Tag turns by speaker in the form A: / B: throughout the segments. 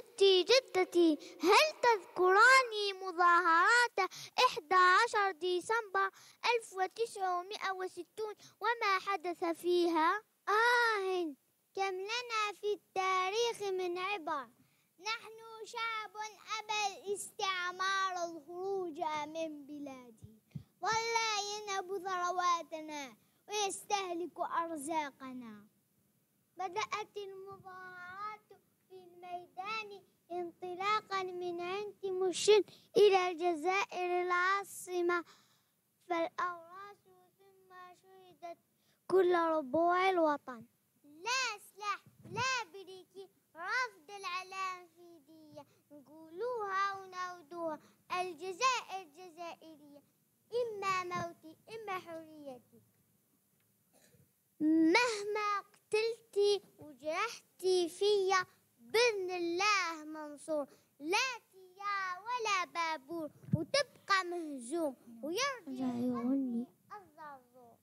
A: جدتي جدتي هل تذكراني مظاهرات 11 ديسمبر 1960 وما حدث فيها؟
B: آه كم لنا في التاريخ من عبر. نحن شعب أبى الاستعمار الخروج من بلاده ظل ينهب ثرواتنا ويستهلك أرزاقنا. بدأت المظاهرات مشن إلى الجزائر العاصمة. فالأوراس ثم شهدت كل ربوع الوطن. لا سلاح لا بريكي رفض العلام في دية نقولوها ونعودوها الجزائر جزائرية. إما موتي إما حريتي. مهما قتلتي وجرحتي فيا بإذن الله منصور. لا ولا بابور وتبقى مهزوم ويرجع يغني الزرزور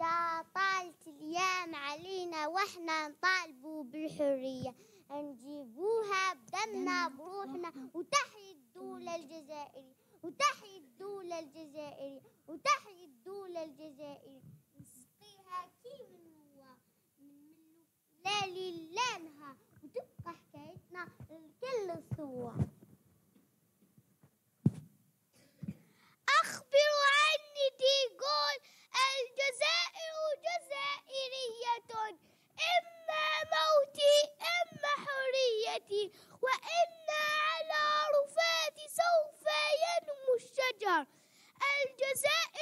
B: يا طالت الأيام علينا وإحنا نطالبوا بالحرية. نجيبوها بدمنا بروحنا وتحيي الدولة الجزائرية وتحيي الدولة الجزائرية وتحيي الدولة الجزائرية نسقيها كي من هو من منه لا لا نهار وتبقى حكايتنا الصور
A: أخبروا عني تيقول الجزائر جزائرية إما موتي إما حريتي وإن على رفات سوف ينمو الشجر. الجزائر